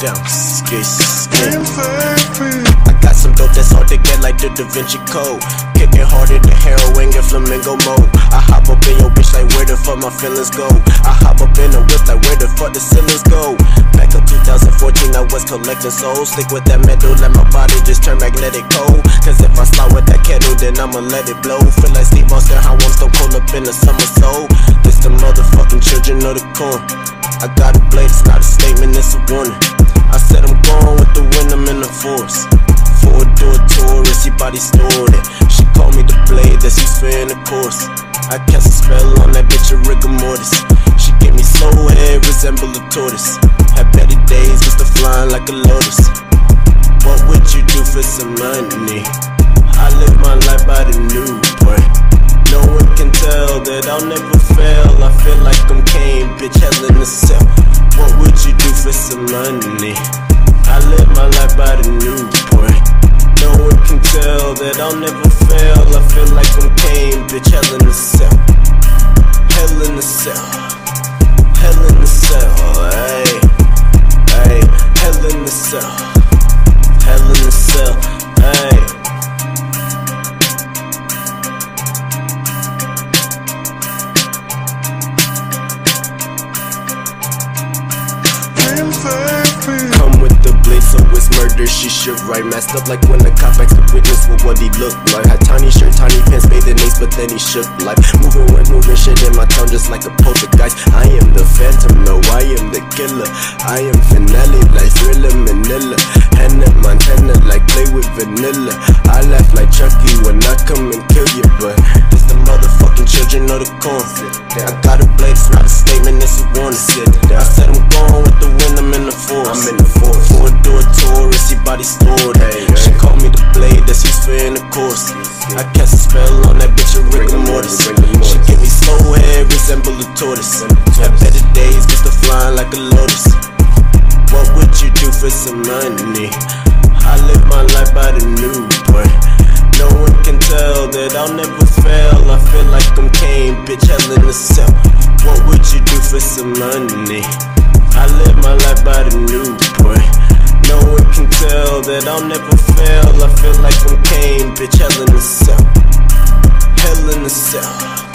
down, skate, skate. I got some dope that's hard to get like the Da Vinci Code. Kicking harder than heroin in flamingo mode. I hop up in your bitch like where the fuck my feelings go. I hop up in a whip like where the fuck the ceilings go. Back up 2014, I was collecting souls. Stick with that metal, let my body just turn magnetic cold. Cause if I slide with that kettle, then I'ma let it blow. Feel like Steve Austin, how I'm stone cold up in the summer soul. This the motherfucking children of the corn. I got a blade, it's not a statement, it's a warning. I said I'm going with the wind, I'm in the force. Four door tourist, he body stored it. She called me the blade that she's in the course. I cast a spell on that bitch, a rigor mortis. She gave me slow hair, resemble a tortoise. Had better days, just flying like a lotus. What would you do for some money? I live my life by the Newport. No one can tell that I'll never bitch, hell in the cell. What would you do for some money? I live my life by the Newport. No one can tell that I'll never fail. I feel like I'm Kane, bitch, hell in the cell. Hell in the cell. Come with the blade, so it's murder. She should write messed up like when the cop asked the witness for what he looked like. Had tiny shirt, tiny pants, the names, but then he shook like moving with moving shit in my tongue, just like a poltergeist. I am the phantom, no, I am the killer. I am finale like thriller, Manila. Hannah Montana like play with vanilla. I laugh like Chucky when I come and kill you, but it's the motherfucking children of the corn. I got a blade, it's not a statement, it's a warning. I said I'm going with the wind, I'm in the force. I'm in the force. Four door tourist, he body stored. Hey, she called me the blade, that's she's fair in the course. I cast a spell on that bitch, a rigor mortis. She give me slow hair, resemble a tortoise. Had better days, just to flying like a lotus. What would you do for some money? I live my life by the Newport. No one can tell that I'll never fail. I feel like I'm Kane, bitch, hell in a cell. What would you do for some money? I live my life by the new point. No one can tell that I'll never fail. I feel like I'm Kane, bitch, hell in a cell. Hell in a cell.